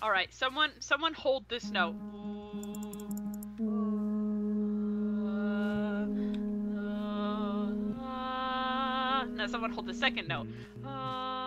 All right, someone, someone hold this note. Uh, uh, uh, now someone hold the second note. Uh,